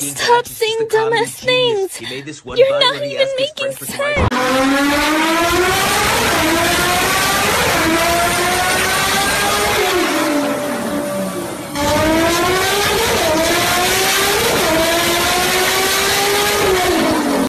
Stop saying dumbass things! You're not even making sense!